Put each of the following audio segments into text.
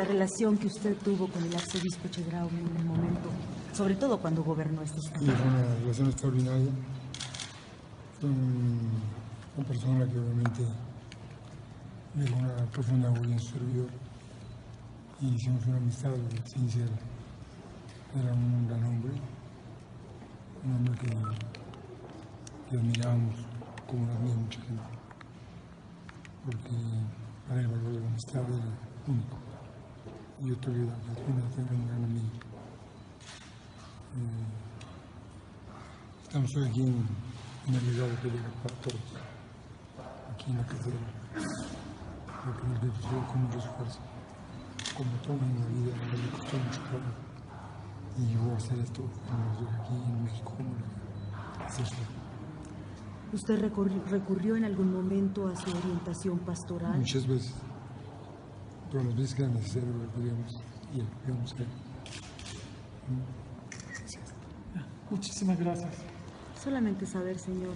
La relación que usted tuvo con el arzobispo Chedraui en el momento, sobre todo cuando gobernó este estado. fue una relación extraordinaria. Fue un- una persona que obviamente me dejó una profunda huella en su servidor y hicimos una amistad sincera. Era un gran hombre, un hombre que, que admirábamos como lo admira mucha gente, porque para el valor de la amistad era único. Y yo tuve la fortuna de tener un gran amigo. Eh, Estamos hoy aquí en, en el legado que llega para todos, aquí en la catedral, porque nos benefició con mucho esfuerzo, como todo en la vida, a le costó mucho trabajo, y llegó a hacer esto, aquí en México, como lo. ¿Usted recurri- recurrió en algún momento a su orientación pastoral? Muchas veces, pero las veces que era necesario lo acudíamos y acudíamos a él. Muchísimas gracias. Solamente saber, señor,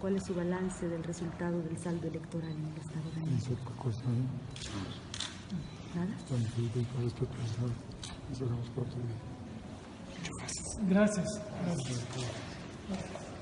cuál es su balance del resultado del saldo electoral en el estado de México. cosa, ¿no? ¿Nada? Estamos ahorita y que pensar, nos por otro día. Gracias. Gracias.